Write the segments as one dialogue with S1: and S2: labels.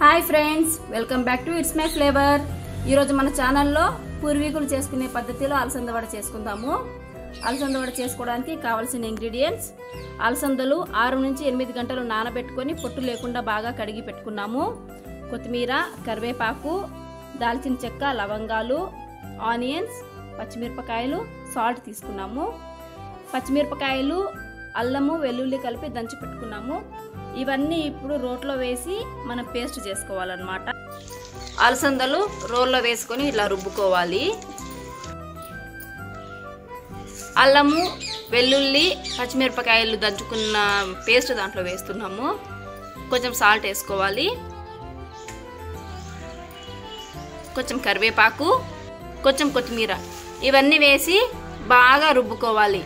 S1: hi friends welcome back to it's my flavour ఈరోజు మన ఛానల్లో పూర్వీకులు చేసుకునే పద్ధతిలో అలసంద వడ చేసుకుందాము అలసంద వడ చేసుకోవడానికి కావలసిన ఇంగ్రీడియంట్స్ అలసందలు ఆరు నుంచి ఎనిమిది గంటలు నానబెట్టుకొని పొట్టు లేకుండా బాగా కడిగి పెట్టుకున్నాము కొత్తిమీర కరివేపాకు దాల్చిన చెక్క లవంగాలు ఆనియన్స్ పచ్చిమిరపకాయలు సాల్ట్ తీసుకున్నాము పచ్చిమిరపకాయలు అల్లము వెల్లుల్లి కలిపి దంచి పెట్టుకున్నాము ఇవన్నీ ఇప్పుడు రోట్లో వేసి మనం పేస్ట్ చేసుకోవాలన్నమాట అలసందలు రోల్లో వేసుకొని ఇలా రుబ్బుకోవాలి అల్లము వెల్లుల్లి పచ్చిమిరపకాయలు దంచుకున్న పేస్ట్ దాంట్లో వేస్తున్నాము కొంచెం సాల్ట్ వేసుకోవాలి కొంచెం కరివేపాకు కొంచెం కొత్తిమీర ఇవన్నీ వేసి బాగా రుబ్బుకోవాలి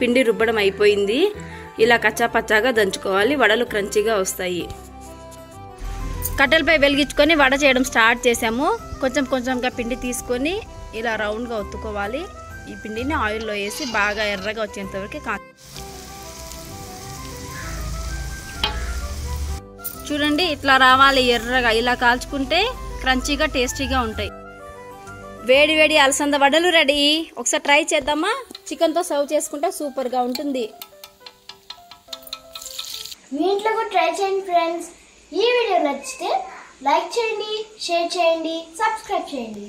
S1: పిండి రుబ్బడం అయిపోయింది ఇలా కచ్చాపచ్చాగా దంచుకోవాలి వడలు క్రంచీగా వస్తాయి కట్టెలపై వెలిగించుకొని వడ చేయడం స్టార్ట్ చేసాము కొంచెం కొంచెంగా పిండి తీసుకొని ఇలా రౌండ్గా ఒత్తుకోవాలి ఈ పిండిని ఆయిల్లో వేసి బాగా ఎర్రగా వచ్చేంతవరకు కా చూడండి ఇట్లా రావాలి ఎర్రగా ఇలా కాల్చుకుంటే క్రంచీగా టేస్టీగా ఉంటాయి వేడి వేడి అలసంద వడలు రెడీ ఒకసారి ట్రై చేద్దామా చికెన్తో సర్వ్ చేసుకుంటే సూపర్గా ఉంటుంది మీ ఇంట్లో కూడా ట్రై చేయండి ఫ్రెండ్స్ ఈ వీడియో నచ్చితే లైక్ చేయండి షేర్ చేయండి సబ్స్క్రైబ్ చేయండి